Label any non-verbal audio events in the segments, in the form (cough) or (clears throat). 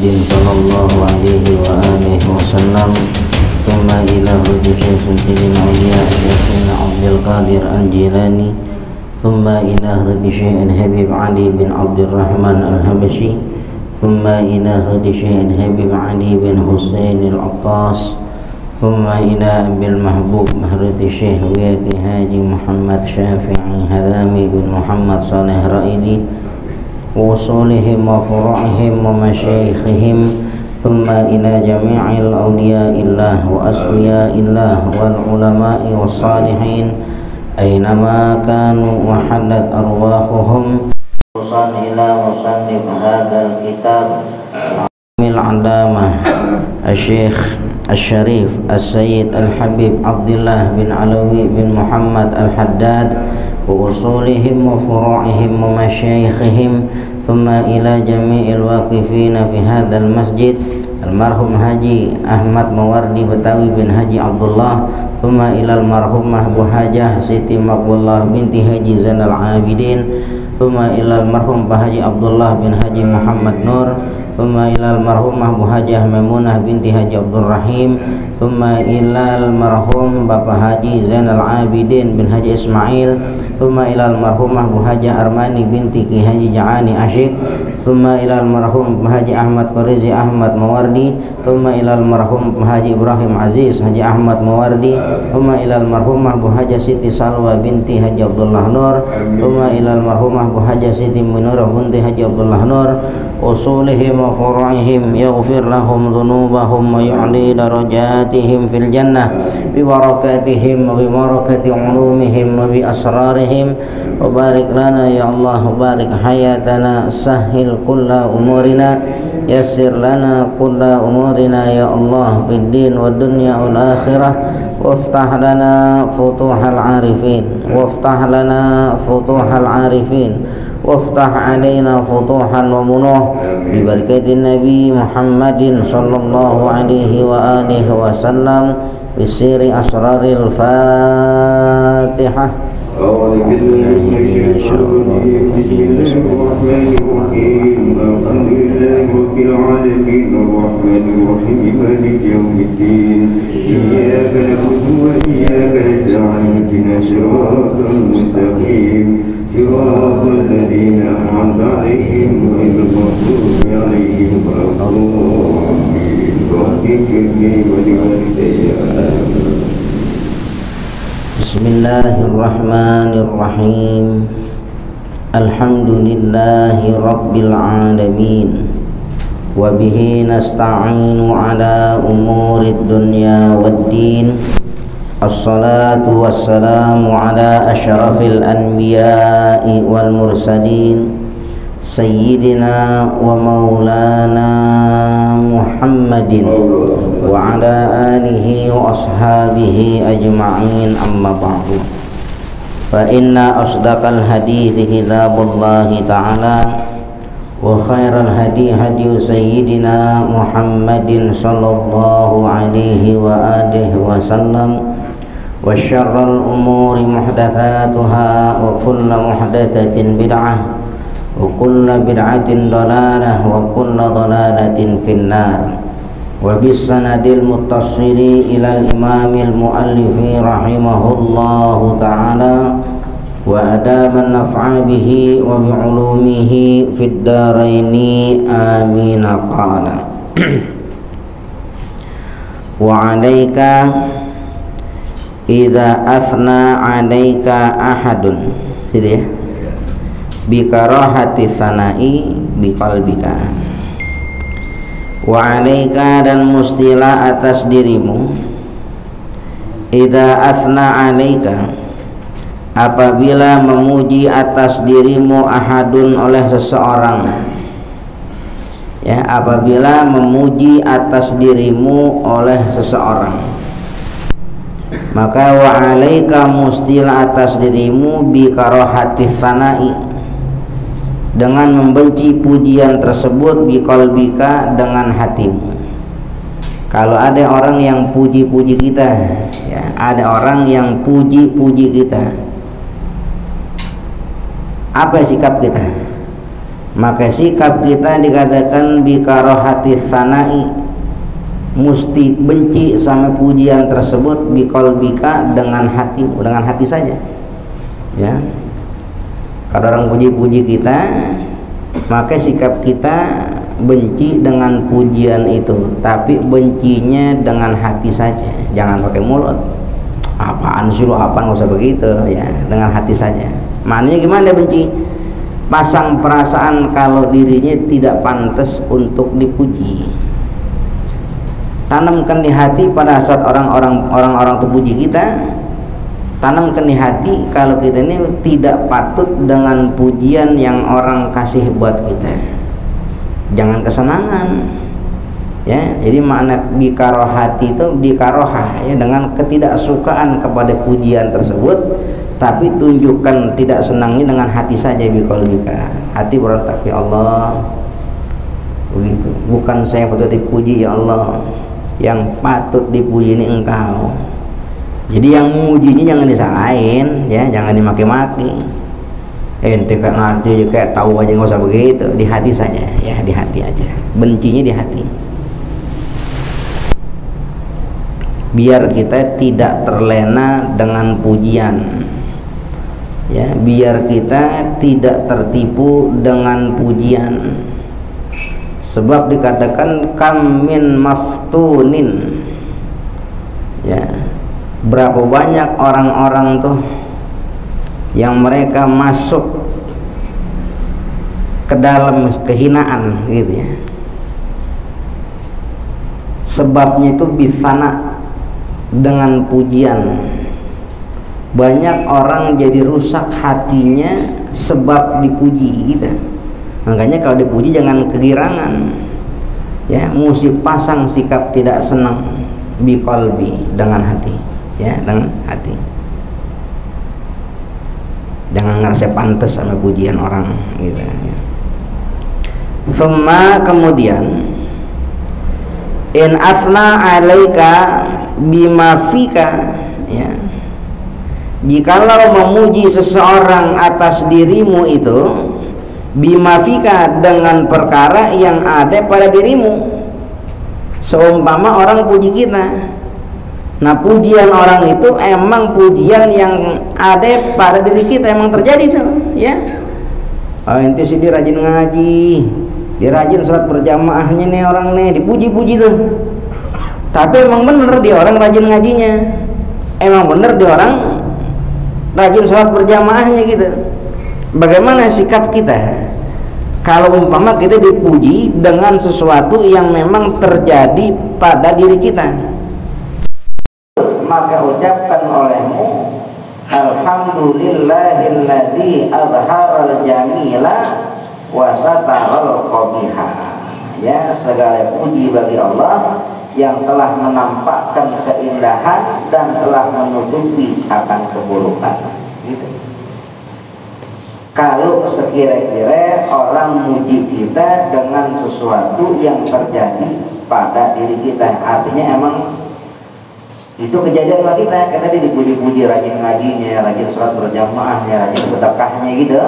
محمد صلى الله عليه وآله وسلم. ثم إلى هدي شيخ سلطان العليا شيخنا عبد القادر الجيلاني. ثم إلى هدي شيخ الحبيب علي بن عبد الرحمن الحبشي. ثم إلى هدي شيخ الحبيب علي بن حسين العطاس. ثم إلى أبي المحبوب مهرد الشيخ وياكي هاجي محمد شافعي هذامي بن محمد صالح رائدي. وصولهم وفروعهم ومشايخهم ثم إلى جميع الأولياء الله وأسوياء الله والعلماء والصالحين أينما كانوا وحلت أرواحهم. خصوصا إلى مصنف هذا الكتاب. العلامة الشيخ الشريف السيد الحبيب عبد الله بن علوي بن محمد الحداد. وأصولهم وفروعهم ومشايخهم ثم إلى جميع الواقفين في هذا المسجد. المرحوم هاجي أحمد موردي بتاوي بن هاجي عبد الله. ثم إلى المرحومة أبو حاجة سيتي مقبول الله بنت هاجي زين العابدين. ثم إلى المرحوم بهاجي عبد الله بن هاجي محمد نور. ثم إلى المرحومة أبو حاجة ميمونة بنت Haji Abdul Rahim ثم إلى المرحوم Bapak Haji Zainal Abidin bin Haji Ismail ثم إلى المرحومة أبو حاجة أرماني بنت Ki Haji Jaani Asyik ثم إلى المرحوم Haji Ahmad Qorizi Ahmad Mawardi ثم إلى المرحوم Haji Ibrahim Aziz Haji Ahmad Mawardi ثم إلى المرحومة أبو حاجة سيتي سلوى بنت Haji Abdullah Nur ثم إلى المرحومة أبو حاجة سيتي منورة بنت Haji Abdullah Nur أصولهم وفروعهم يغفر لهم ذنوبهم ويعلي درجاتهم في الجنة ببركاتهم وببركة علومهم وبأسرارهم. وبارك لنا يا الله وبارك حياتنا سهل كل أمورنا يسر لنا كل أمورنا يا الله في الدين والدنيا والآخرة. وافتح لنا فتوح العارفين وافتح لنا فتوح العارفين. وافتح علينا فتوحا ومنوح ببركة النبي محمد صلى الله عليه وآله وسلم بسير أسرار الفاتحة. أعوذ بالله من الشيطان بسم الله الرحمن الرحيم. الحمد لله رب العالمين الرحمن الرحيم مالك يوم الدين إياك نعبد وإياك نستعين اهدنا الصراط المستقيم صراط الذين أنعمت عليهم غير المغضوب عليهم ولا الضالين رب اغفرني ولوالدي آمين بسم الله الرحمن الرحيم. الحمد لله رب العالمين. وبه نستعين على أمور الدنيا والدين. الصلاة والسلام على أشرف الأنبياء والمرسلين. سيدنا ومولانا محمد وعلى آله وأصحابه أجمعين أما بعد. فإن أصدق الحديث كتاب الله تعالى وخير الهدي هدي سيدنا محمد صلى الله عليه وآله وسلم وشر الأمور محدثاتها وكل محدثة بدعة وكل بدعة ضلالة وكل ضلالة في النار. وبالسند المتصل إلى الإمام المؤلف رحمه الله تعالى وأدام النفع به وبعلومه في الدارين. آمين. قال (clears throat) وعليك إذا أثنى عليك أحد. bikarahati sanai biqalbika wa alaika dan mustila atas dirimu. Ida asna alaika apabila memuji atas dirimu ahadun oleh seseorang ya apabila memuji atas dirimu oleh seseorang maka wa alaika mustil atas dirimu bi karohati sanai dengan membenci pujian tersebut biqalbika dengan hatimu. Kalau ada orang yang puji-puji kita ya ada orang yang puji-puji kita apa sikap kita? Maka sikap kita dikatakan bikarohati sanai mesti benci sama pujian tersebut bikolbika dengan hati dengan hati saja. Ya kalau orang puji-puji kita maka sikap kita benci dengan pujian itu. Tapi bencinya dengan hati saja. Jangan pakai mulut. Apaan sih lo apaan? Nggak usah begitu ya. Dengan hati saja. Maknanya gimana dia benci? Pasang perasaan kalau dirinya tidak pantas untuk dipuji. Tanamkan di hati pada saat orang-orang orang-orang terpuji kita tanamkan di hati kalau kita ini tidak patut dengan pujian yang orang kasih buat kita. Jangan kesenangan ya. Jadi makna bikarohati itu bikarohah ya dengan ketidaksukaan kepada pujian tersebut tapi tunjukkan tidak senangnya dengan hati saja biqalbika hati berontak ya Allah. Begitu. Bukan saya patut dipuji ya Allah. Yang patut dipuji ini engkau jadi yang mujinya jangan disalahin ya jangan dimaki-maki. Ente kayak ngerti kayak tahu aja nggak usah begitu. Di hati saja ya di hati aja. Bencinya di hati. Biar kita tidak terlena dengan pujian. Ya biar kita tidak tertipu dengan pujian. Sebab dikatakan kamin maftunin. Ya berapa banyak orang-orang tuh yang mereka masuk ke dalam kehinaan gitu ya. Sebabnya itu bisana dengan pujian. Banyak orang jadi rusak hatinya sebab dipuji gitu. Makanya kalau dipuji jangan kegirangan. Ya mesti pasang sikap tidak senang bikolbi dengan hati ya dengan hati. Jangan ngerasa pantas sama pujian orang gitu ya. Thumma kemudian in asna alaika bima fika ya. Jikalau memuji seseorang atas dirimu itu bimafika dengan perkara yang ada pada dirimu. Seumpama orang puji kita nah pujian orang itu emang pujian yang ada pada diri kita emang terjadi tuh ya. Oh inti sih rajin ngaji dia rajin sholat berjamaahnya nih orang nih dipuji-puji tuh. Tapi emang bener dia orang rajin ngajinya. Emang bener dia orang rajin sholat berjamaahnya gitu. Bagaimana sikap kita? Kalau umpama kita dipuji dengan sesuatu yang memang terjadi pada diri kita maka ucapkan olehmu Alhamdulillahilladzi azharal jamila wa sataral qabiha ya segala puji bagi Allah yang telah menampakkan keindahan dan telah menutupi akan keburukan gitu. kalau sekira-kira orang muji kita dengan sesuatu yang terjadi pada diri kita artinya emang itu kejadian kita kita dia dipuji-puji rajin ngajinya rajin sholat berjamaahnya rajin sedekahnya gitu.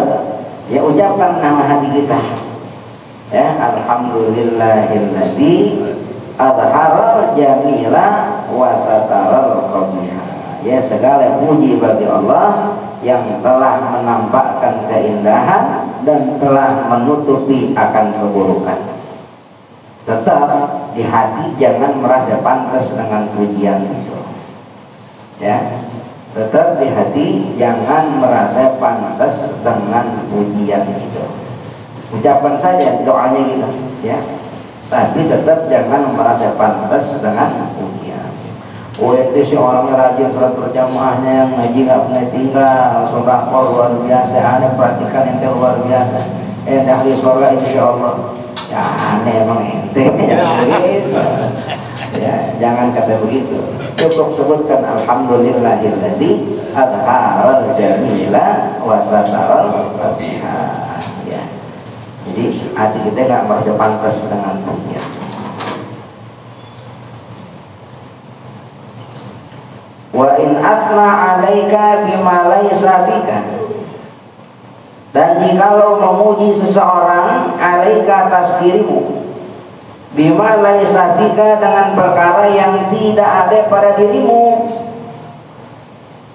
Ya ucapkan nama hati kita. Ya alhamdulillahilladzi adharar jamila wa sataral qabiha ya segala puji bagi Allah yang telah menampakkan keindahan dan telah menutupi akan keburukan. Tetap di hati jangan merasa pantas dengan pujian itu ya. Tetap di hati jangan merasa pantas dengan pujian itu. Ucapan saja doanya gitu ya. Tapi tetap jangan merasa pantas dengan pujian. Oh itu si orangnya rajin sholat berjamaahnya yang ngaji nggak pernah tinggal sodako luar biasa ada perhatikan yang luar biasa. Eh ahli sholat insya Allah. Ya aneh emang ente. Ya jangan kata begitu cukup sebutkan alhamdulillahilladzi adharal jamila wa sataral ya jadi hati kita nggak merasa pantas dengan pujian. Wa in asna alaika bima laisa fika. dan jikalau memuji seseorang alaika atas dirimu bima laisa dengan perkara yang tidak ada pada dirimu.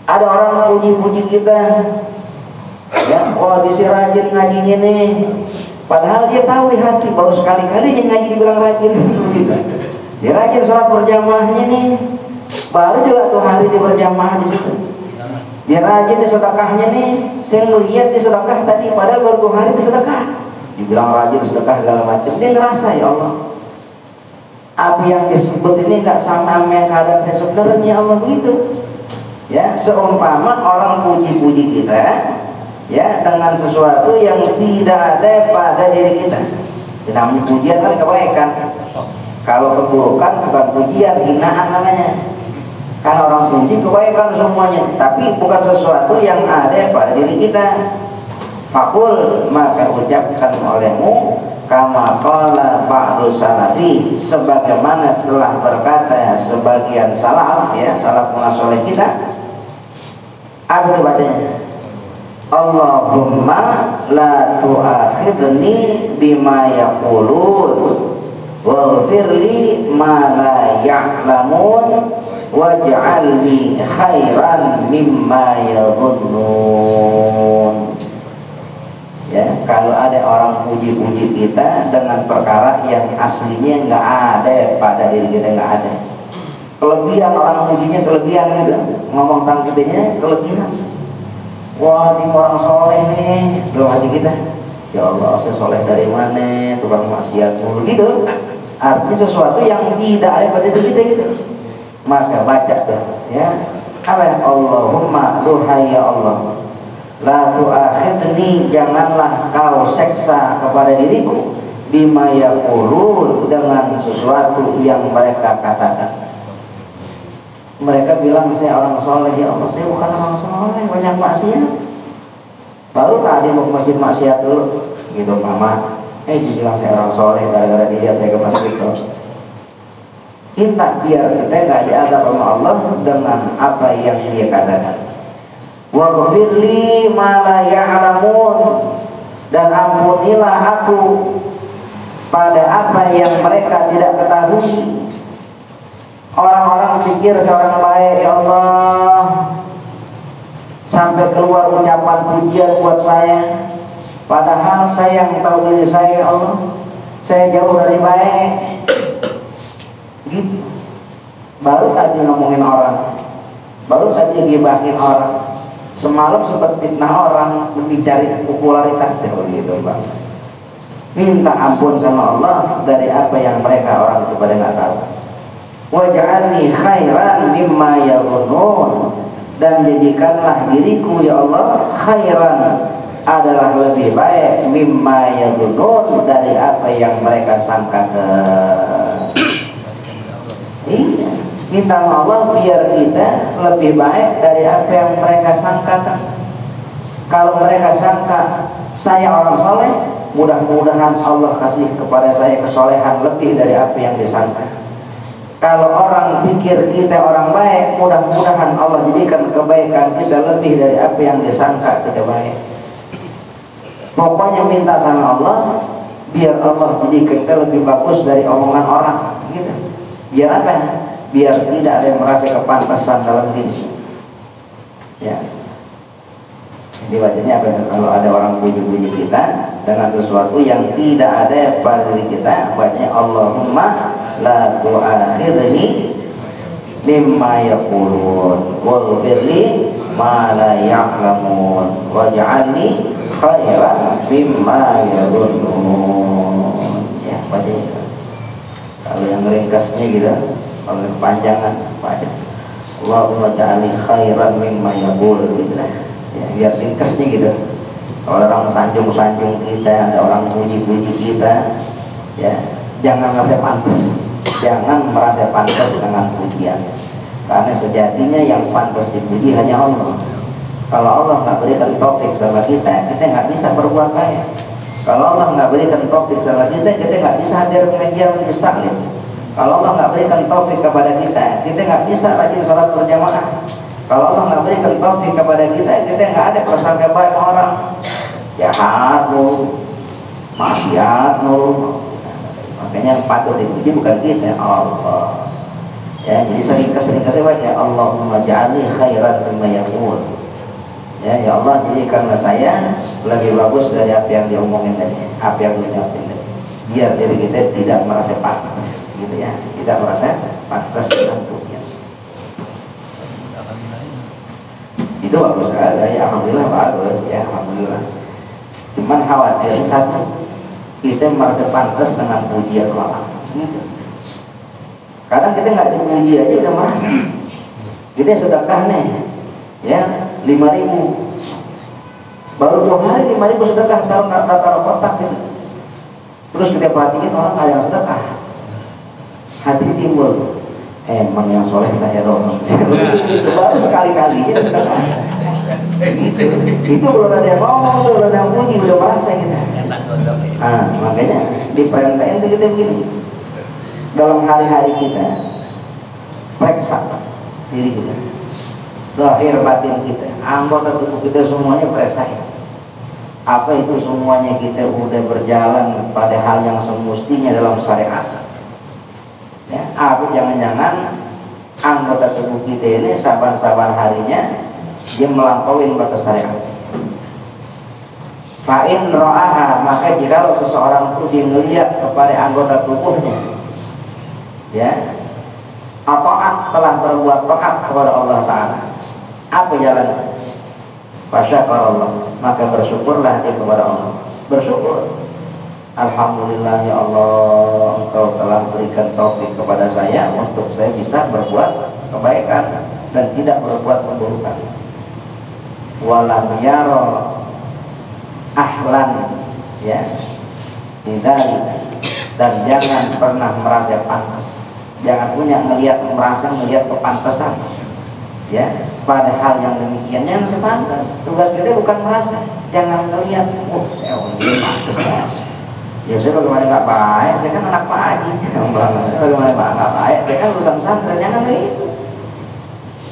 Ada orang puji-puji kita. Ya oh di rajin ngajinya nih padahal dia tahu di hati baru sekali-kali dia ngaji dibilang rajin. (laughs) Dia rajin sholat berjamaahnya nih. Baru juga tuh hari dia berjamaah di situ. Dia rajin di sedekahnya nih. Saya melihat di sedekah tadi padahal baru dua hari di sedekah. Dibilang rajin sedekah segala macam dia ngerasa ya Allah apa yang disebut ini nggak sama yang keadaan saya sebenarnya ya Allah begitu. Ya seumpama orang puji-puji kita ya dengan sesuatu yang tidak ada pada diri kita. Namanya pujian kan kebaikan. Kalau keburukan bukan pujian hinaan namanya. Karena orang puji kebaikan semuanya tapi bukan sesuatu yang ada pada diri kita. Fakul maka ucapkan olehmu kama qala ba'du salafi sebagaimana telah berkata sebagian salaf ya salaf soleh kita apa bacanya Allahumma la tu'akhidni bima yaqulun waghfir li ma la ya'lamun waj'al li khairan mimma yadhunnun. ya kalau ada orang puji-puji kita dengan perkara yang aslinya nggak ada pada diri kita nggak ada. Kelebihan orang pujinya kelebihan gitu. Ngomong tentang kitanya kelebihan. Wah ini orang soleh nih belum aja kita. Ya Allah saya soleh dari mana? Tukang maksiat mulu. Gitu. Artinya sesuatu yang tidak ada pada diri kita gitu. Maka baca tuh ya. Apa Allahumma duhai ya Allah la tu'akhidni janganlah kau seksa kepada diriku. Bima yaqulun dengan sesuatu yang mereka katakan. Mereka bilang saya orang soleh. Ya Allah saya bukan orang soleh banyak maksiat. Baru tadi mau ke masjid maksiat dulu. Gitu mama eh bilang saya orang soleh gara-gara dia saya ke masjid terus minta biar kita nggak diadab sama Allah dengan apa yang dia katakan wa ghafirli ma la ya'lamun. Dan ampunilah aku pada apa yang mereka tidak ketahui. Orang-orang pikir seorang baik ya Allah sampai keluar ucapan pujian buat saya. Padahal saya yang tahu diri saya ya Allah. Saya jauh dari baik. Gitu. Baru tadi ngomongin orang. Baru tadi gibahin orang semalam sempat fitnah orang lebih cari popularitas ya begitu bang minta ampun sama Allah dari apa yang mereka orang itu pada nggak tahu. Waj'alni khairan mimma yadhunnun. Dan jadikanlah diriku ya Allah khairan adalah lebih baik mimma yadhunnun dari apa yang mereka sangkakan (coughs) iya minta Allah biar kita lebih baik dari apa yang mereka sangkakan kalau mereka sangka saya orang soleh mudah-mudahan Allah kasih kepada saya kesolehan lebih dari apa yang disangka. Kalau orang pikir kita orang baik mudah-mudahan Allah jadikan kebaikan kita lebih dari apa yang disangka kita baik. Pokoknya minta sama Allah biar Allah jadikan kita lebih bagus dari omongan orang gitu. Biar apa biar tidak ada yang merasa kepantasan dalam diri. Ya. Jadi wajahnya apa kalau ada orang puji-puji kita dengan sesuatu yang tidak ada pada diri kita wajahnya Allahumma la tu'akhidni mimma yaqulun waghfirli ma la ya'lamun waj'alni khairan mimma yadhunnun. Ya wajahnya kalau yang ringkasnya gitu kalau kepanjangan wajah Allahumma ja'alni khairan mimma yaqul gitu ya, biar ringkasnya gitu. Kalau orang sanjung-sanjung kita ada orang puji-puji kita ya jangan merasa pantas. Jangan merasa pantas dengan pujian. Karena sejatinya yang pantas dipuji hanya Allah. Kalau Allah nggak berikan topik sama kita kita nggak bisa berbuat baik. Kalau Allah nggak berikan topik sama kita kita nggak bisa hadir media majelis taklim kalau Allah nggak berikan taufik kepada kita, kita nggak bisa rajin sholat berjamaah. Kalau Allah nggak berikan taufik kepada kita, kita nggak ada prasangka baik orang. jahat lo maksiat lo makanya patut dipuji bukan kita Allah. Ya jadi sering kesering kesering baca Allahumma ja'alni khairan mimma yaqul. Ya ya Allah jadi karena saya lebih bagus dari apa yang diomongin tadi apa yang diucapin tadi. Biar diri kita tidak merasa pantas gitu ya. Tidak merasa pantas dengan pujian itu bagus ada ya alhamdulillah bagus ya alhamdulillah. Cuman khawatir satu kita merasa pantas dengan pujian orang gitu. Kadang kita nggak dipuji aja udah merasa. Kita sedekah nih ya lima ribu. Baru dua hari lima ribu sedekah taruh taruh kotak gitu. Terus kita perhatiin orang ada yang sedekah hati timbul. Emang yang soleh saya dong (laughs) baru sekali-kali. Gitu itu belum ada yang ngomong tuh belum ada yang puji udah merasa gitu. Nah makanya di perintahin itu kita begini. Dalam hari-hari kita periksa diri kita. Lahir batin kita. Anggota tubuh kita semuanya periksa. Apa itu semuanya kita udah berjalan pada hal yang semestinya dalam syariat? ya apa jangan-jangan anggota tubuh kita ini saban-saban harinya dia melampaui batas syariat. Fa'in ro'aha maka jika seseorang itu melihat kepada anggota tubuhnya ya ataat telah berbuat taat kepada Allah Ta'ala apa jalannya? Allah maka bersyukurlah dia kepada Allah. Bersyukur Alhamdulillah ya Allah Engkau telah berikan taufik kepada saya untuk saya bisa berbuat kebaikan dan tidak berbuat keburukan. Walam yaro ahlan ya tidak dan jangan pernah merasa pantas. Jangan punya melihat merasa melihat kepantasan ya. Pada hal yang demikian yang sepantas. Tugas kita bukan merasa jangan melihat oh saya pantas ya saya bagaimana nggak baik? Saya kan anak pak Haji. (laughs) Bagaimana nggak baik? Kan urusan pesantren. Jangan begitu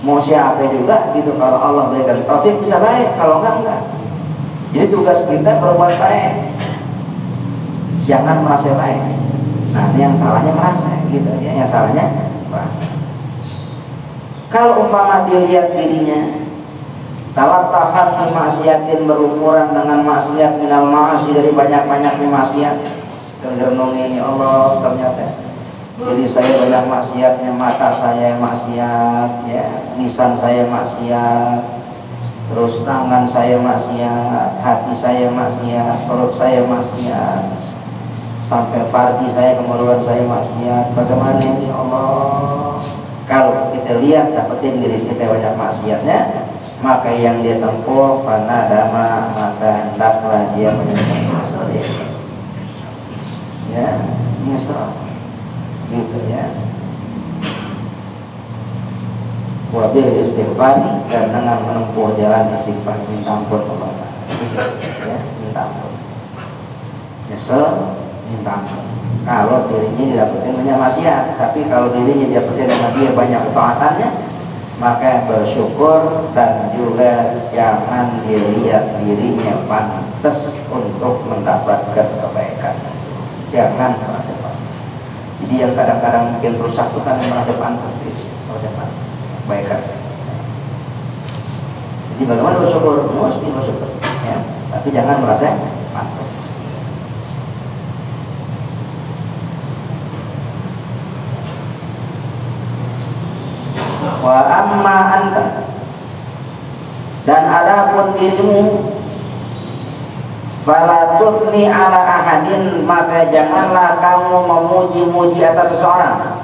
mau siapa juga gitu. Kalau Allah berikan taufik bisa baik. Kalau enggak enggak jadi tugas kita berbuat baik. Jangan merasa baik. Nah ini yang salahnya merasa gitu ya. Yang salahnya merasa. Kalau umpama dilihat dirinya kalau tahan maksiatin berumuran dengan maksiat minal ma'asi dari banyak-banyak maksiat. Tergerenung ini Allah ternyata jadi saya banyak maksiatnya mata saya maksiat ya lisan saya maksiat terus tangan saya maksiat hati saya maksiat perut saya maksiat sampai farji saya kemuruan saya maksiat. Bagaimana ini Allah? Kalau kita lihat dapetin diri kita banyak maksiatnya maka yang dia tempuh fana dama maka hendaklah dia menyesal ya menyesal gitu ya. Wabil istighfar dan dengan menempuh jalan istighfar minta ampun Allah. Ya minta ampun. Nyesel minta ampun. Kalau dirinya didapatkan banyak maksiat tapi kalau dirinya didapatkan dengan dia banyak ketaatannya maka bersyukur dan juga jangan dilihat dirinya pantas untuk mendapatkan kebaikan. Jangan merasa pantas. Jadi yang kadang-kadang mungkin rusak itu kan merasa pantas merasa pantas. Kebaikan. Jadi bagaimana bersyukur? Mesti bersyukur. Ya. Tapi jangan merasa pantas wa amma anta. Dan adapun dirimu fala tuthni ala ahadin maka janganlah kamu memuji-muji atas seseorang.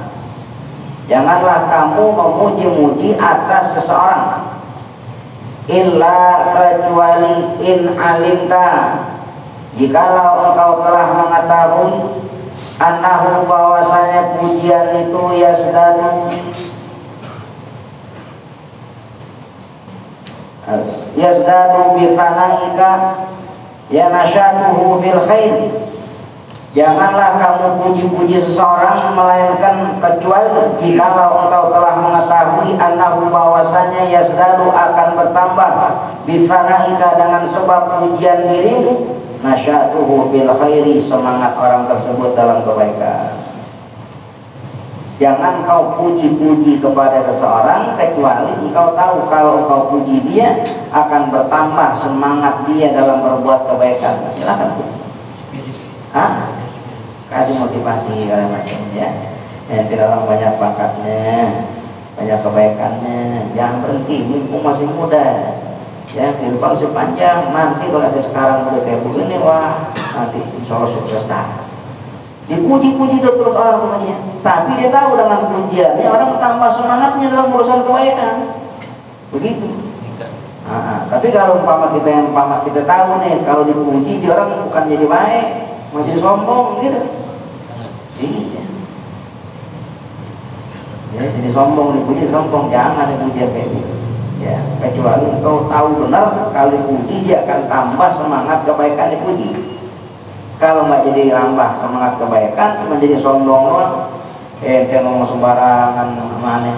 Janganlah kamu memuji-muji atas seseorang. Illa kecuali in alimta. Jikalau engkau telah mengetahui annahu bahwasanya pujian itu yasdadu yazdadu bi thanaika ya nashaduhu fil khair Janganlah kamu puji-puji seseorang melainkan kecuali jikalau engkau telah mengetahui annahu bahwasanya yasdadu akan bertambah bisanaika dengan sebab pujian dirimu nasyatuhu fil khairi semangat orang tersebut dalam kebaikan. Jangan kau puji-puji kepada seseorang kecuali engkau tahu kalau kau puji dia akan bertambah semangat dia dalam berbuat kebaikan. Silakan. Hah? kasih motivasi segala macam ya ya tidak orang banyak bakatnya banyak kebaikannya jangan berhenti mumpung masih muda ya kehidupan masih panjang nanti kalau ada sekarang udah kayak begini wah nanti insya Allah sukses nah dipuji-puji itu terus orang temannya tapi dia tahu dengan pujiannya orang tambah semangatnya dalam urusan kebaikan. Begitu. Nah, tapi kalau umpama kita yang umpama kita tahu nih kalau dipuji dia orang bukan jadi baik mau jadi sombong gitu. Iya. Ya, jadi sombong dipuji sombong. Jangan dipuji kayak gitu. Ya, kecuali engkau tahu benar kalau dipuji dia akan tambah semangat kebaikan dipuji. Kalau nggak jadi nambah semangat kebaikan, cuma jadi sombong doang. Eh, dia ngomong sembarangan mana?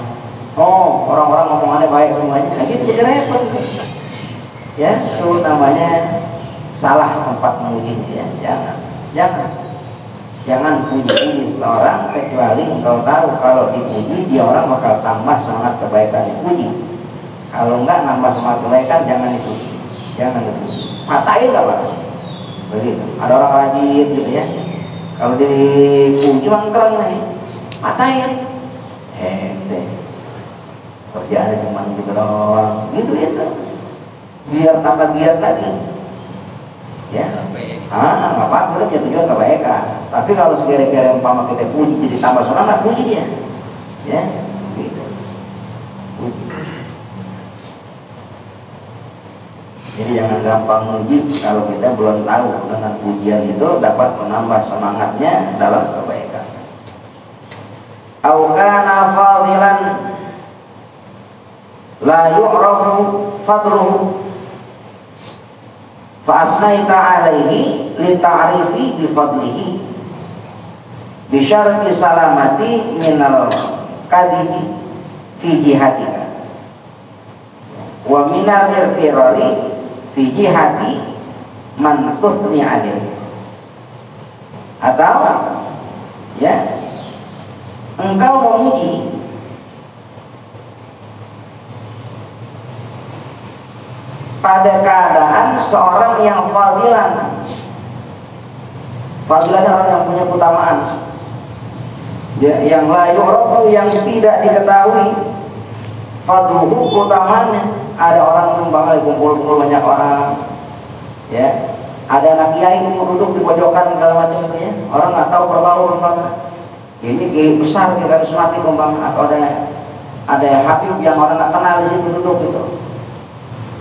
Oh, orang-orang ngomongannya baik semuanya. Nah, gitu jadi repot. Ya, itu namanya salah tempat memuji ya. Jangan, jangan. Jangan puji seorang kecuali engkau tahu kalau dipuji dia orang bakal tambah semangat kebaikan dipuji. Kalau enggak nambah semangat kebaikan jangan dipuji. Jangan dipuji. Matain lah pak. Begitu. Ada orang rajin gitu ya. Kalau dipuji mangkring nih. Matain. Eh, kerjaan cuma gitu doang. Gitu itu. Biar tambah giat lagi ya ah nggak apa-apa kita tujuan kebaikan tapi kalau sekira-kira umpama kita puji jadi tambah semangat puji dia ya gitu jadi jangan gampang muji kalau kita belum tahu dengan pujian itu dapat menambah semangatnya dalam kebaikan. Aukana fadilan la yu'rafu fadluhu Fa'asnaita alaihi li ta'rifi bi fadlihi bi syarti salamati minal kadibi fi jihatika wa minal irtirari fi jihati man alaihi atau ya engkau memuji. Pada keadaan seorang yang fadilan. Fadilan orang yang punya keutamaan. Ya, yang layu yang tidak diketahui fadluhu keutamaannya ada orang yang kumpul-kumpul banyak orang. Ya. Ada anak kiai yang duduk di pojokan segala macam itu ya. Orang nggak tahu berbaur umpama ini kiai besar kiai karismatik umpama atau ada ada habib yang orang nggak kenal di situ duduk gitu.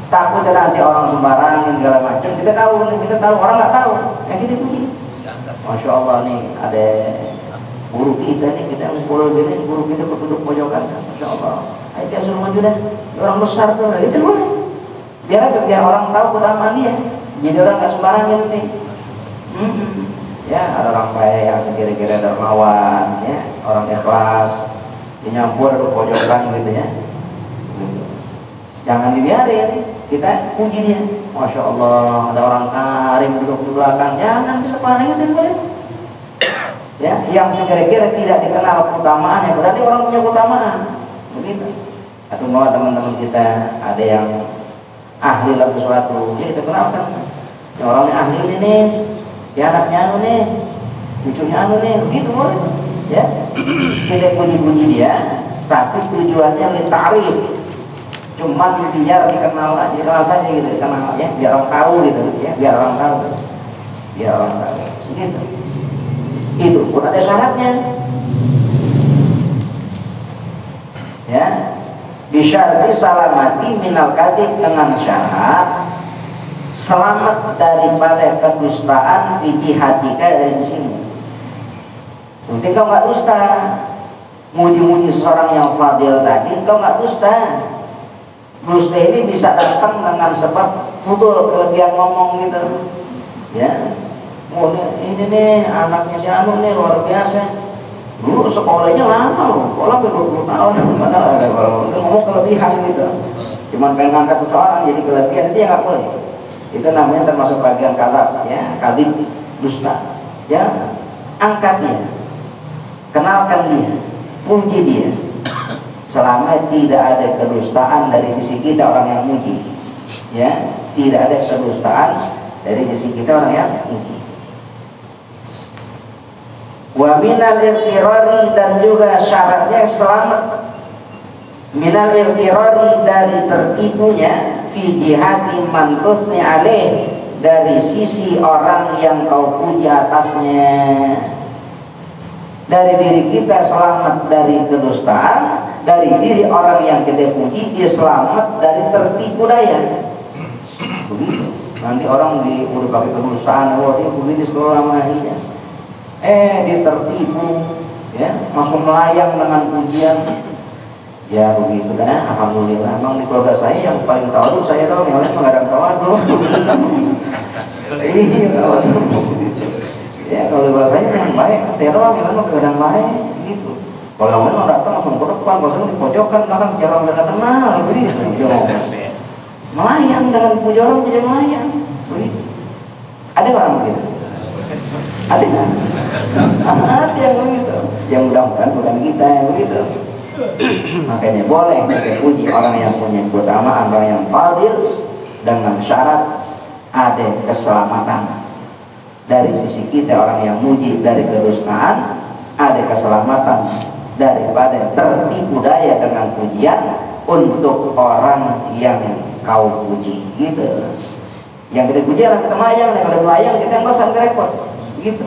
Takut nanti orang sembarangan segala macam. Kita tahu kita tahu. Orang nggak tahu. Yang kita puji masya Allah nih ada guru kita nih kita ngumpul gini guru kita berduduk pojokan. Masya Allah ayo dia suruh maju dah. Orang besar tuh gitu boleh. Biar biar orang tahu keutamaan dia jadi orang nggak sembarangan nih. Ya ada orang baik yang sekira-kira dermawan ya. Orang ikhlas dinyampur ke pojokan gitu ya. Jangan dibiarin. Kita puji dia. Masya Allah ada orang karim duduk di belakang. Jangan depan itu boleh ya yang sekira-kira tidak dikenal keutamaannya berarti orang punya keutamaan. Begitu atau mau teman-teman kita ada yang ahli dalam sesuatu. Ya kita kenalkan ya orangnya ahli ini nih ya anaknya anu nih cucunya anu nih begitu boleh. Ya kita puji-puji dia tapi tujuannya litarif cuma biar dikenal aja dikenal saja gitu dikenal ya biar orang tahu gitu ya biar orang tahu. Biar orang tahu segitu itu pun ada syaratnya ya bisa disalamati minal kadib dengan syarat selamat daripada kedustaan fiji hatika dari sini. Nanti kau nggak dusta. Muji-muji seorang yang fadil tadi kau nggak dusta. Dusta ini bisa datang dengan sebab futul kelebihan ngomong gitu. Ya. Oh ini, ini nih anaknya si Anu nih luar biasa dulu sekolahnya lama sekolah berpuluh tahun. (laughs) Padahal ada kalau ngomong kelebihan gitu. Cuman pengen ngangkat seseorang jadi kelebihan itu ya nggak boleh. Itu namanya termasuk bagian kalab ya. Kadib dusta ya. Angkat dia. Kenalkan dia. Puji dia. Selama tidak ada kedustaan dari sisi kita orang yang muji ya. Tidak ada kedustaan dari sisi kita orang yang muji wa minal irtirari dan juga syaratnya selamat. Minal irtirari dari tertipunya fi jihati mantuthni alaih dari sisi orang yang kau puji atasnya. Dari diri kita selamat dari kedustaan dari diri orang yang kita puji dia selamat dari tertipu daya. Begitu. Nanti orang di udah pakai kedustaan oh dia begitu sekolah iya eh dia tertipu ya. Langsung melayang dengan pujian. Ya begitu dah. Alhamdulillah. Emang di keluarga saya yang paling tahu saya dong yang lain mengadang tahu (laughs) iya ya kalau bahasanya yang baik saya doang yang lain mengadang baik gitu. Kalau yang lain datang langsung ke depan kalau saya di pojokan belakang jarang nggak kenal begitu melayang dengan puji orang jadi melayang begitu ada orang begitu ada ada yang begitu. Yang mudah-mudahan bukan kita yang begitu. (clears throat) Makanya boleh kita puji orang yang punya keutamaan orang yang fadil dengan syarat ada keselamatan. Dari sisi kita orang yang muji dari kedustaan ada keselamatan. Daripada tertipu daya dengan pujian untuk orang yang kau puji. Gitu. Yang kita puji adalah kita mayang yang ada melayang kita yang bosan repot gitu.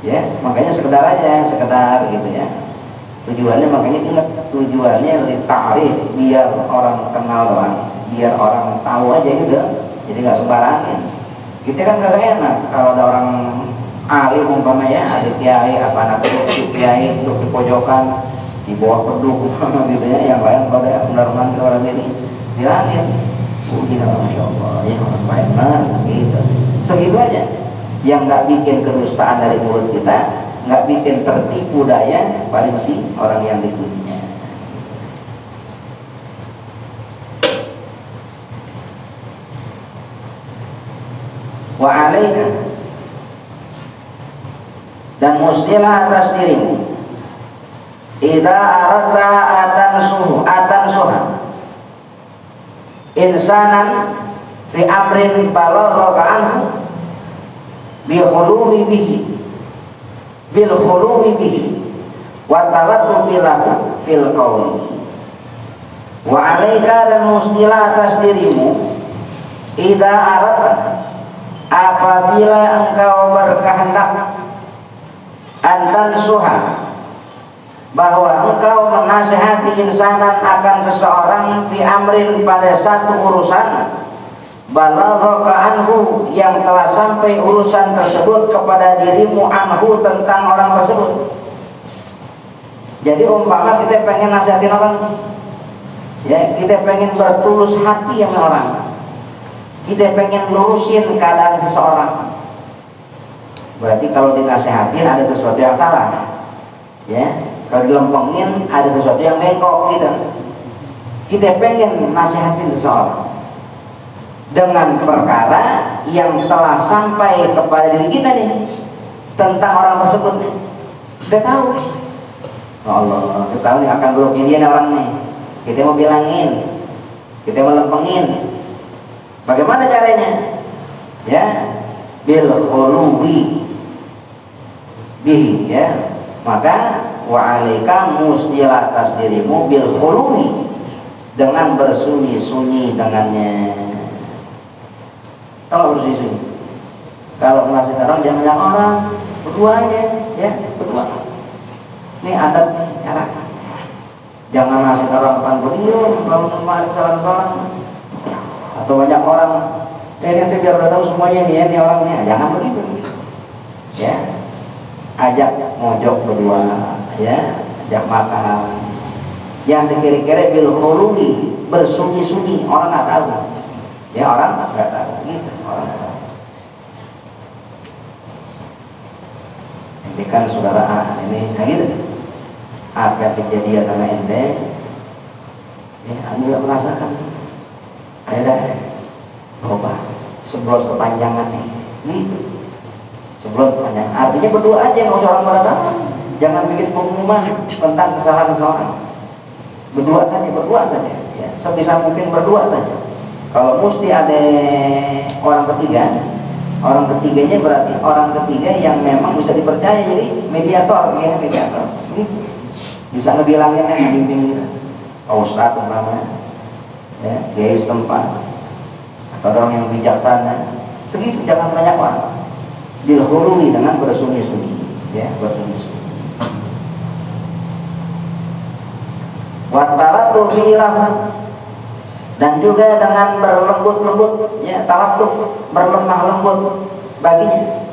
Ya makanya sekedar aja sekedar gitu ya. Tujuannya makanya ingat tujuannya tarif biar orang kenal doang biar orang tahu aja gitu. Jadi nggak sembarangan. Kita kan gak enak kalau ada orang alim umpama ya ada kiai apa anak itu kiai duduk di pojokan di bawah peduk (laughs) gitu ya. Yang lain pada benar-benar orang ini bilangin oh gila masya Allah ya orang baik gitu. Segitu aja yang nggak bikin kedustaan dari mulut kita nggak bikin tertipu daya paling si orang yang dipujinya wa alaika dan mustilah atas dirimu. Ida arata atan suhu atan suha insanan fi amrin balagha anhu bi khuluwi bihi. Bil khuluwi bihi. Wa talattufi lahu fil qawli. Wa alaika dan mustilah atas dirimu Ida arata apabila engkau berkehendak antan suha bahwa engkau menasehati insanan akan seseorang fi amrin pada satu urusan balaghaka anhu yang telah sampai urusan tersebut kepada dirimu anhu tentang orang tersebut. Jadi umpama kita pengen nasihatin orang ya kita pengen bertulus hati sama orang. Kita pengen lurusin keadaan seseorang. Berarti kalau dinasihatin ada sesuatu yang salah ya. Kalau dilempengin ada sesuatu yang bengkok gitu. Kita pengen nasihatin seseorang dengan perkara yang telah sampai kepada diri kita nih tentang orang tersebut. Nih kita tahu. Oh Allah kita tahu nih akan buruk ini orang nih. Kita mau bilangin kita mau lempengin. Bagaimana caranya? Ya bil khuluwi bihi ya. Maka wa alaika mustilah atas dirimu bil khuluwi. Dengan bersunyi-sunyi dengannya kalau bersunyi-sunyi kalau ngasih orang jangan yang orang berdua aja ya berdua. Ini adat cara. Jangan ngasih orang depan beliau kalau kemarin salah-salah atau banyak orang eh nanti biar udah tahu semuanya nih ya ini orangnya jangan begitu. Ya ajak mojok berdua ya ajak makan. Yang sekira-kira bil khuluwi bersunyi-sunyi orang nggak tahu ya orang nggak tahu. Gitu orang nggak tahu. Ini kan saudara A ini nah gitu. Apa yang kejadian sama ente? Ya anda juga merasakan? Dah coba sebelum kepanjangan nih. Gitu sebelum kepanjangan. Artinya berdua aja nggak usah orang tahu jangan bikin pengumuman tentang kesalahan seseorang. Berdua saja berdua saja. Ya sebisa mungkin berdua saja kalau mesti ada orang ketiga orang ketiganya berarti orang ketiga yang memang bisa dipercaya jadi mediator ya mediator. Gitu. bisa ngebilangin yang ngebimbing kita. Oh ustadz umpamanya ya kiai setempat atau orang yang bijaksana. Segitu jangan banyak orang. Dilhuruli dengan bersunyi-sunyi ya bersunyi-sunyi Watalatu fi'lahu dan juga dengan berlembut-lembut ya talatuf berlemah lembut baginya.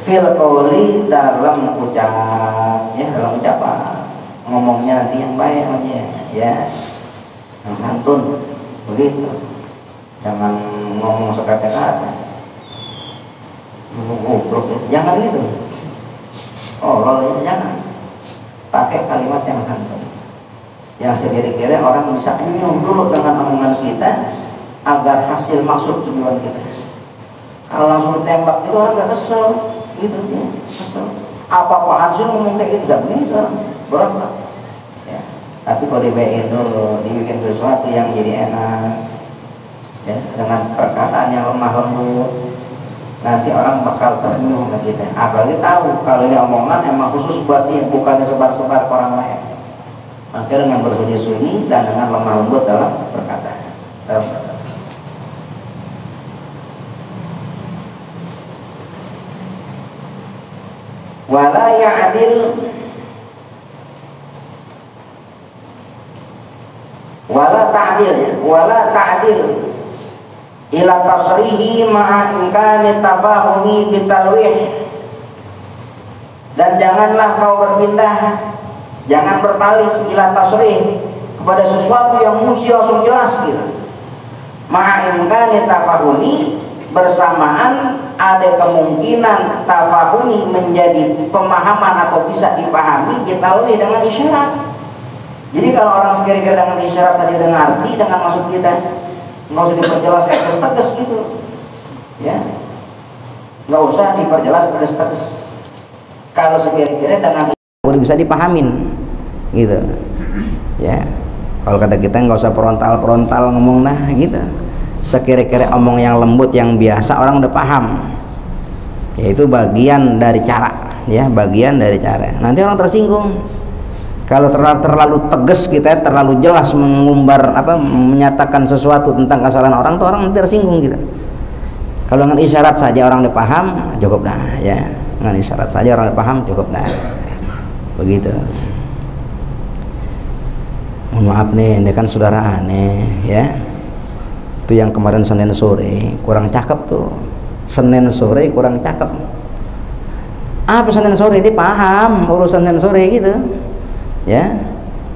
Fil qawli dalam ucap ya dalam ucapan. Ngomongnya nanti yang baik aja ya. Yang santun begitu. Jangan ngomong sekata-kata goblok ya. jangan gitu. Oh ya, jangan. Pakai kalimat yang santun yang sekira-kira orang bisa minum dulu dengan omongan kita agar hasil masuk tujuan kita. Kalau langsung ditembak itu orang gak kesel. Gitu ya kesel. Apa apa hasil ngomong kayak gitu bisa berat ya. tapi kalau dibayain dulu dibikin sesuatu yang jadi enak ya dengan perkataan yang lemah lembut nanti orang bakal tersenyum ke kita. Apalagi tahu kalau ini omongan emang khusus buat dia bukan disebar-sebar orang lain maka dengan bersunyi-sunyi dan dengan lemah lembut dalam perkataan wala ya'dil wala ta'dil ya wala ta'dil ila tasrihi ma'a imkani tafahumi bitalwih. Dan janganlah kau berpindah Jangan berbalik ila tasrih kepada sesuatu yang mesti langsung jelas gitu. Ma'imkani tafahumi bersamaan ada kemungkinan tafahumi menjadi pemahaman atau bisa dipahami kita lebih dengan isyarat. Jadi kalau orang sekira-kira dengan isyarat saja dengan arti dengan maksud kita nggak usah diperjelas tegas-tegas gitu, ya nggak usah diperjelas tegas-tegas. Kalau sekira-kira dengan bisa dipahamin gitu. Ya. Kalau kata kita nggak usah frontal frontal ngomong nah gitu. Sekira-kira omong yang lembut yang biasa orang udah paham. Ya itu bagian dari cara ya bagian dari cara. Nanti orang tersinggung. Kalau terlalu, terlalu tegas kita terlalu jelas mengumbar apa menyatakan sesuatu tentang kesalahan orang tuh orang nanti tersinggung gitu kalau dengan isyarat saja orang udah paham cukup dah ya. Dengan isyarat saja orang udah paham cukup dah begitu. Mohon maaf nih ini kan saudara aneh ya. Itu yang kemarin Senin sore kurang cakep tuh. Senin sore kurang cakep. Apa Senin sore? Dia paham urusan Senin sore gitu ya.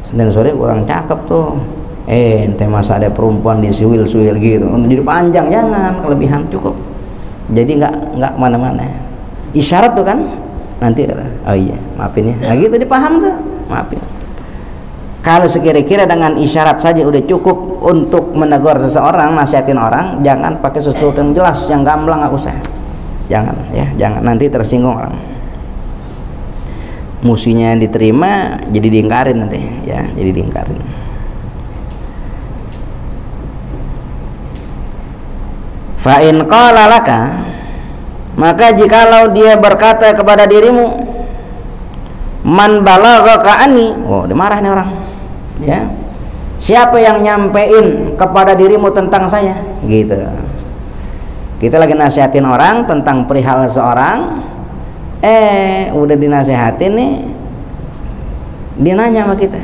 Senin sore kurang cakep tuh. Eh ente masa ada perempuan di siwil-siwil gitu. Jadi panjang jangan. Kelebihan cukup. Jadi nggak nggak mana-mana. Isyarat tuh kan nanti oh iya maafin ya. Nah gitu dipaham tuh. Maafin. Kalau sekira-kira dengan isyarat saja udah cukup untuk menegur seseorang nasihatin orang jangan pakai sesuatu yang jelas yang gamblang nggak usah. Jangan ya jangan. Nanti tersinggung orang. Musinya diterima jadi diingkarin nanti ya jadi diingkarin. Fa in qala laka maka jikalau dia berkata kepada dirimu man balagha ani oh dimarah nih orang ya. Siapa yang nyampein kepada dirimu tentang saya? Gitu. Kita lagi nasihatin orang tentang perihal seorang. Eh udah dinasehatin nih dia nanya sama kita.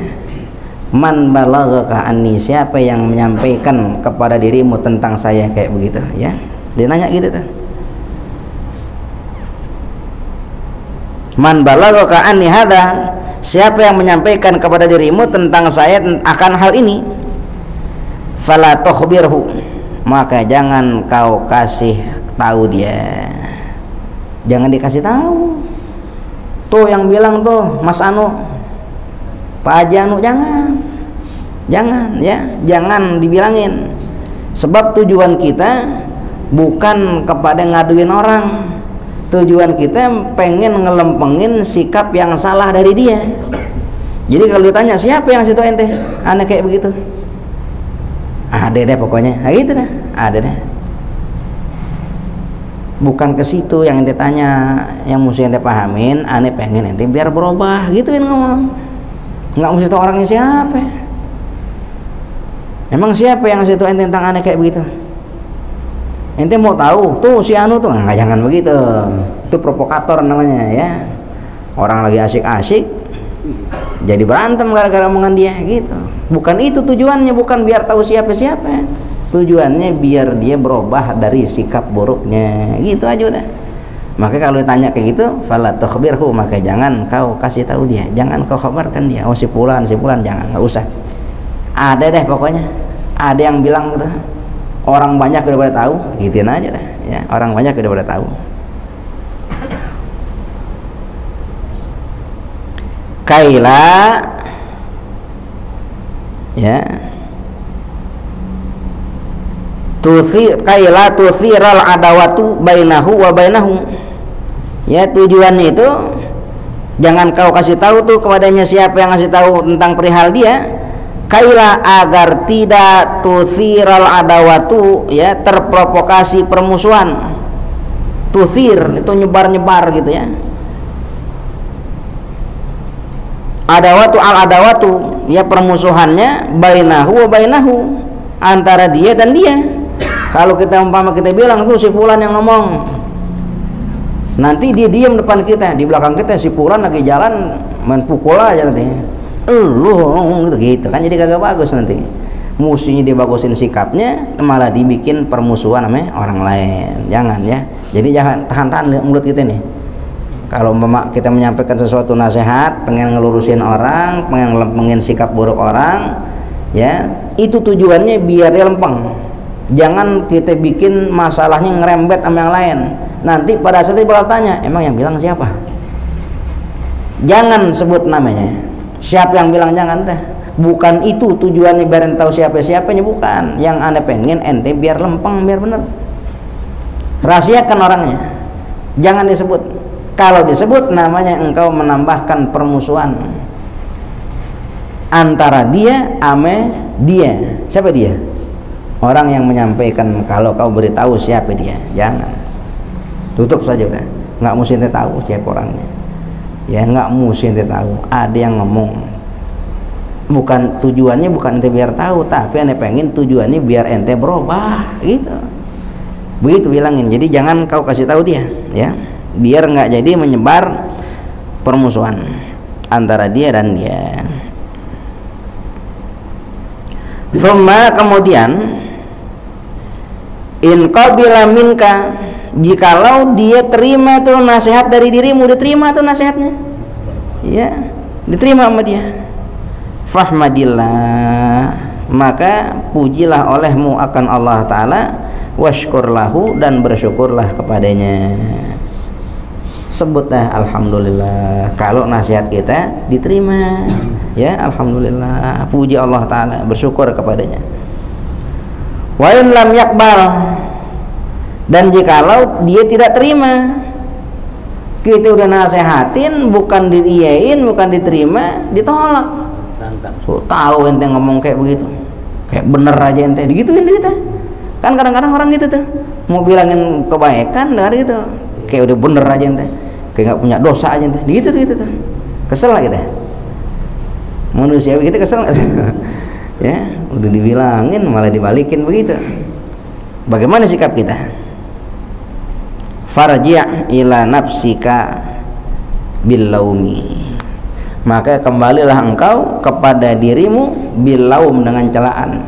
Man balagha anni siapa yang menyampaikan kepada dirimu tentang saya kayak begitu ya. Dia nanya gitu tuh man balagha anni hadza siapa yang menyampaikan kepada dirimu tentang saya akan hal ini? Fala tukhbirhu maka jangan kau kasih tahu dia. Jangan dikasih tahu. Tuh yang bilang tuh Mas Anu Pak Haji Anu jangan. Jangan ya. Jangan dibilangin. Sebab tujuan kita bukan kepada ngaduin orang tujuan kita pengen ngelempengin sikap yang salah dari dia. Jadi kalau ditanya siapa yang situ ente? Aneh kayak begitu. Ada deh pokoknya. Nah, gitu dah ada deh. Bukan ke situ yang ente tanya yang mesti ente pahamin. Aneh pengen ente biar berubah gitu kan ngomong. Nggak mesti tahu orangnya siapa. Emang siapa yang tahu ente tentang aneh kayak begitu ente mau tahu? Tuh si anu tuh. Nggak jangan begitu. Itu provokator namanya ya. Orang lagi asik-asik jadi berantem gara-gara omongan dia gitu. Bukan itu tujuannya bukan biar tahu siapa siapa tujuannya biar dia berubah dari sikap buruknya. Gitu aja udah. Maka kalau ditanya kayak gitu fala tukhbirhu maka jangan kau kasih tahu dia. Jangan kau kabarkan dia. Oh si pulan si pulan jangan. Nggak usah. Ada deh pokoknya. Ada yang bilang gitu orang banyak udah pada tahu gituin aja deh ya. Orang banyak udah pada tahu. Kaila ya. Tusi kaila tusiral adawatu bainahu wa bainahu ya tujuannya itu jangan kau kasih tahu tuh kepadanya siapa yang kasih tahu tentang perihal dia kaila agar tidak tusiral adawatu ya terprovokasi permusuhan. Tusir itu nyebar-nyebar gitu ya. Adawatu al adawatu ya permusuhannya bainahu wa bainahu antara dia dan dia. Kalau kita umpama kita bilang tuh si fulan yang ngomong. Nanti dia diam depan kita di belakang kita si fulan lagi jalan main pukul aja nanti lu gitu gitu. Kan jadi kagak bagus nanti. Musuhnya dibagusin sikapnya malah dibikin permusuhan namanya orang lain. Jangan ya. Jadi jangan tahan-tahan mulut kita nih. Kalau umpama kita menyampaikan sesuatu nasihat pengen ngelurusin orang pengen ngelempengin sikap buruk orang ya itu tujuannya biar dia lempeng. Jangan kita bikin masalahnya ngerembet sama yang lain. Nanti pada saat itu bakal tanya emang yang bilang siapa? Jangan sebut namanya siapa yang bilang jangan dah bukan itu tujuannya biar tahu siapa siapanya bukan. Yang anda pengen ente biar lempeng biar bener. Rahasiakan orangnya. Jangan disebut. Kalau disebut namanya engkau menambahkan permusuhan antara dia ame dia. Siapa dia? Orang yang menyampaikan kalau kau beritahu siapa dia. Jangan. Tutup saja udah. Nggak mesti tahu siapa orangnya ya nggak mesti ente tahu. Ada yang ngomong bukan tujuannya bukan ente biar tahu tapi ente pengen tujuannya biar ente berubah gitu. Begitu bilangin. Jadi jangan kau kasih tahu dia ya. Biar nggak jadi menyebar permusuhan antara dia dan dia. Summa kemudian in qabila minka jikalau dia terima tuh nasihat dari dirimu diterima tuh nasihatnya. Ya diterima sama dia. Fahmadillah. Maka pujilah olehmu akan Allah Ta'ala washkurlahu dan bersyukurlah kepadanya. Sebutlah Alhamdulillah. Kalau nasihat kita diterima. Ya Alhamdulillah. Puji Allah Ta'ala bersyukur kepadanya. Wa lam yakbal dan jikalau dia tidak terima kita udah nasehatin bukan diiyain bukan diterima ditolak. So tahu ente ngomong kayak begitu. Kayak bener aja ente. Digituin kita kan kadang-kadang orang gitu tuh. Mau bilangin kebaikan dengar gitu. Kayak udah bener aja ente. Kayak nggak punya dosa aja ente. Gitu tuh gitu tuh. Kesel lah kita. Manusia kita kesel. (laughs) Ya udah dibilangin malah dibalikin begitu. Bagaimana sikap kita farji' ila nafsika billaumi maka kembalilah engkau kepada dirimu bilaum dengan celaan.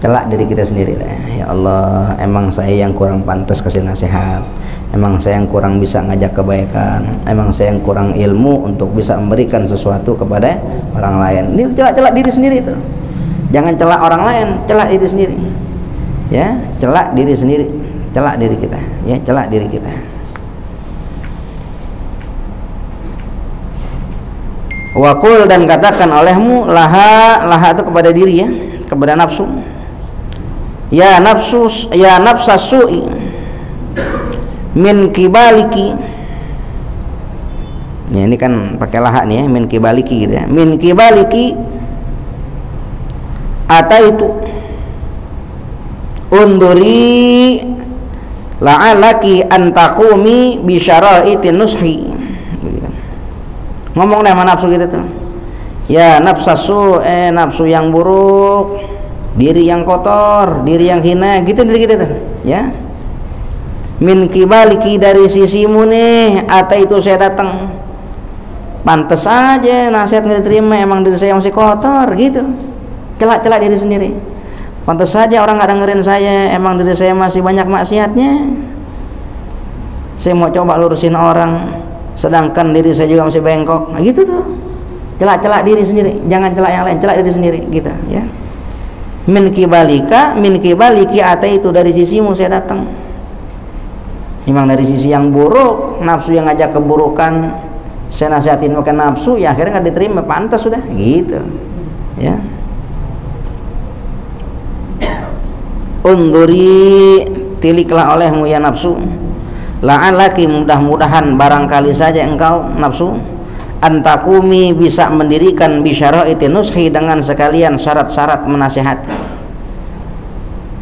Celak diri kita sendiri ya Allah emang saya yang kurang pantas kasih nasihat. Emang saya yang kurang bisa ngajak kebaikan. Emang saya yang kurang ilmu untuk bisa memberikan sesuatu kepada orang lain. Ini celak-celak diri sendiri itu. Jangan celak orang lain celak diri sendiri. Ya celak diri sendiri celak diri kita ya celak diri kita. Wakul dan katakan olehmu laha laha itu kepada diri ya kepada nafsu. Ya nafsu ya nafsa su'i min kibaliki. Ya ini kan pakai laha nih ya min kibaliki gitu ya. Min kibaliki ataitu unduri la'alaki antakumi bisyara'itin nushi. Ngomong deh sama nafsu gitu tuh. Ya nafsasu eh nafsu yang buruk diri yang kotor diri yang hina gitu diri kita tuh ya. Min kibaliki dari sisimu nih ata itu saya datang. Pantas aja nasihat nggak diterima emang diri saya masih kotor gitu. Celak-celak diri sendiri pantas saja orang nggak dengerin saya. Emang diri saya masih banyak maksiatnya. Saya mau coba lurusin orang sedangkan diri saya juga masih bengkok. Nah, gitu tuh. Celak-celak diri sendiri. Jangan celak yang lain celak diri sendiri gitu ya. Min kibalika min kibaliki itu dari sisimu saya datang. Memang dari sisi yang buruk nafsu yang ngajak keburukan saya nasihatin makan nafsu ya akhirnya nggak diterima. Pantas sudah gitu ya unduri tiliklah olehmu ya nafsu. La'alaki mudah-mudahan barangkali saja engkau nafsu. Antakumi bisa mendirikan itu nushi dengan sekalian syarat-syarat menasihati.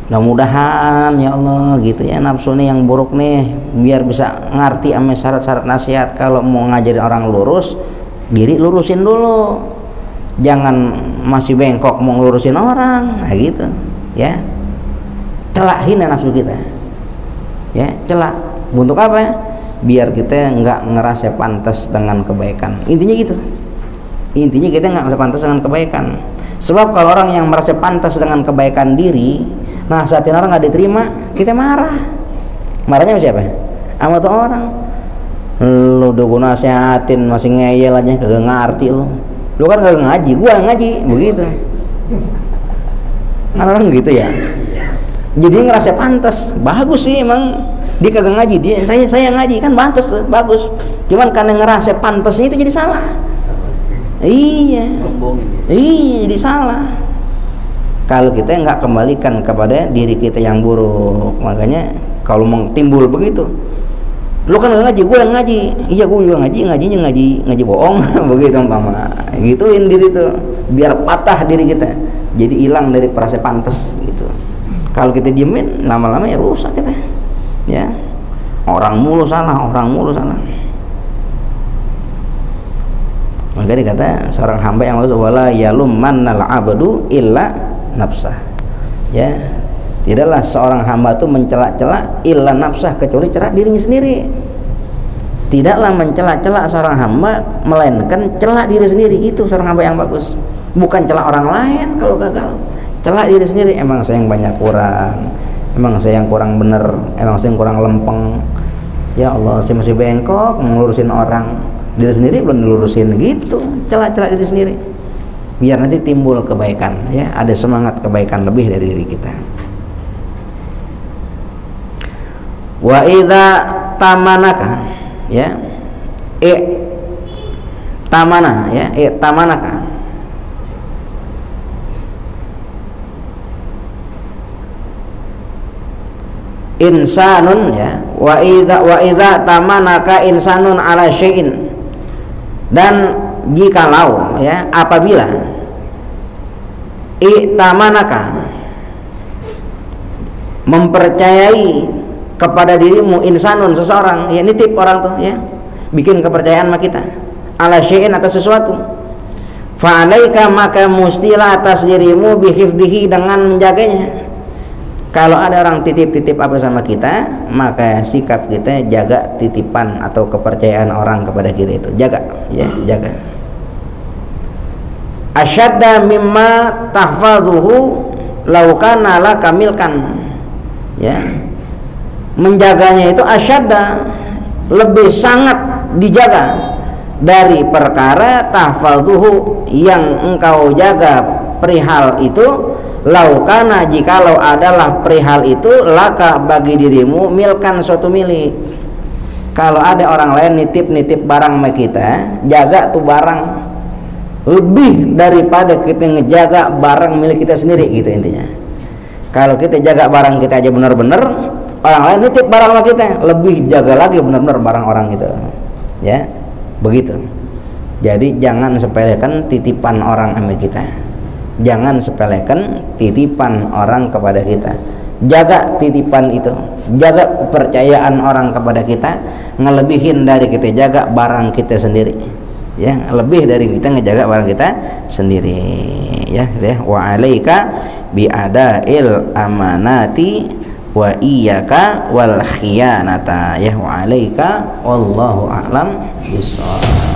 Mudah-mudahan ya Allah gitu ya nafsu nih yang buruk nih. Biar bisa ngerti sama syarat-syarat nasihat. Kalau mau ngajarin orang lurus diri lurusin dulu. Jangan masih bengkok mau lurusin orang. Nah gitu ya celak hina nafsu kita. Ya celak. Untuk apa? Ya? biar kita nggak ngerasa pantas dengan kebaikan. Intinya gitu. Intinya kita nggak merasa pantas dengan kebaikan. Sebab kalau orang yang merasa pantas dengan kebaikan diri nah saat orang nggak diterima kita marah. Marahnya siapa? Sama tuh orang. Lu udah guna nasehatin masih ngeyel aja kagak ngerti lu. Lu kan kagak ngaji gua ngaji begitu. Kan orang gitu ya jadi ngerasa pantas. Bagus sih emang. Dia kagak ngaji. Dia saya saya ngaji kan pantas bagus. Cuman karena ngerasa pantasnya itu jadi salah. Iya. Iya jadi salah. Kalau kita nggak kembalikan kepada diri kita yang buruk makanya kalau mau timbul begitu lu kan gak ngaji gue yang ngaji. Iya gue juga ngaji ngajinya ngaji ngaji bohong. (laughs) Begitu umpama. Gituin diri tuh biar patah diri kita. Jadi hilang dari perasa pantas. gitu kalau kita diemin lama-lama ya rusak kita. Ya. Orang mulu salah orang mulu salah maka dikata seorang hamba yang maksud wala yalum mannal abdu illa nafsah. Ya. Tidaklah seorang hamba itu mencela-cela illa nafsah kecuali cerak dirinya sendiri. Tidaklah mencela-cela seorang hamba melainkan celak diri sendiri. Itu seorang hamba yang bagus. Bukan celak orang lain kalau gagal celak diri sendiri. Emang saya yang banyak kurang. Emang saya yang kurang bener. Emang saya yang kurang lempeng. Ya Allah saya masih bengkok ngurusin orang. Diri sendiri belum dilurusin gitu. Celah-celah diri sendiri. Biar nanti timbul kebaikan ya. Ada semangat kebaikan lebih dari diri kita. Wa idza tamanaka ya. E tamana ya. E tamanaka insanun ya. Wa idza wa idza tamanaka insanun ala syai'in. Dan jikalau ya apabila itamanaka mempercayai kepada dirimu insanun seseorang ya nitip orang tuh ya. Bikin kepercayaan sama kita ala syai'in atas sesuatu. Fa'alaika maka mustilah atas dirimu bihifdihi dengan menjaganya kalau ada orang titip-titip apa sama kita maka sikap kita jaga titipan atau kepercayaan orang kepada kita itu. Jaga ya jaga. Asyadda mimma tahfaduhu laukana la kamilkan ya. Menjaganya itu asyadda lebih sangat dijaga dari perkara tahfaduhu yang engkau jaga perihal itu laukana jikalau adalah perihal itu laka bagi dirimu milkan suatu milik kalau ada orang lain nitip-nitip barang sama kita jaga tuh barang. Lebih daripada kita ngejaga barang milik kita sendiri gitu intinya. Kalau kita jaga barang kita aja benar-benar orang lain nitip barang sama kita lebih jaga lagi benar-benar barang orang itu. Ya begitu. Jadi jangan sepelekan titipan orang sama kita jangan sepelekan titipan orang kepada kita. Jaga titipan itu. Jaga kepercayaan orang kepada kita. Ngelebihin dari kita. Jaga barang kita sendiri. Ya lebih dari kita ngejaga barang kita sendiri. Ya ya. Wa alaika bi adail amanati wa iyyaka wal khiyanata. Ya wa alaika wallahu a'lam bissawab